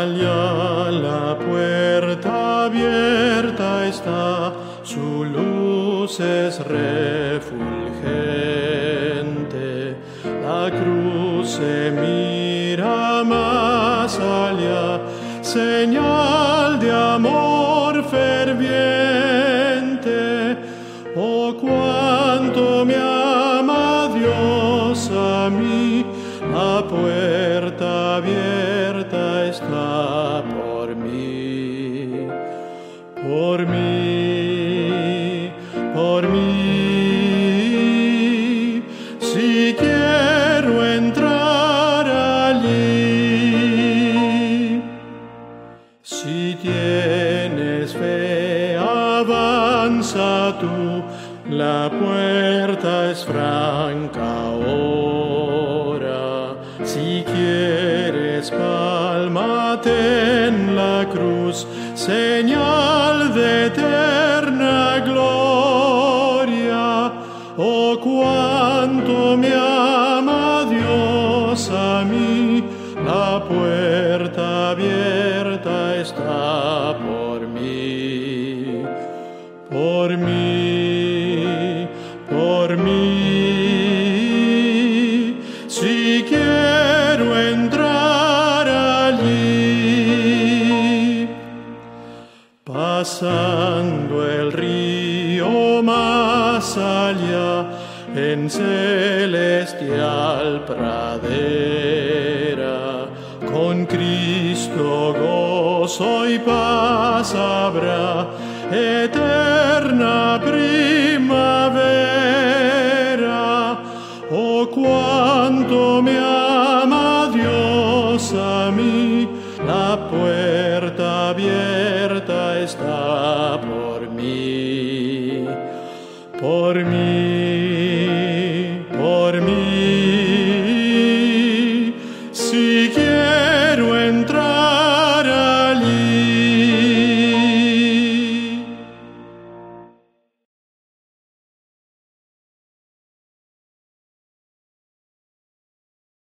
allá la puerta abierta está, su luz es refulgente, la cruz se mira más allá, señal de amor ferviente. Oh, cuánto me ama Dios a mí, la puerta por mí, por mí. Si quiero entrar allí, si tienes fe, avanza tú, la puerta es franca ahora. Si quieres, la cruz, señal de eterna gloria. Oh, cuánto me ama Dios a mí, la puerta abierta está por mí, por mí, pasando el río más allá, en celestial pradera, con Cristo gozo y paz habrá, eterna primavera. Oh, cuánto me ama Dios a mí, la puerta abierta Πώ θα. Πώ θα.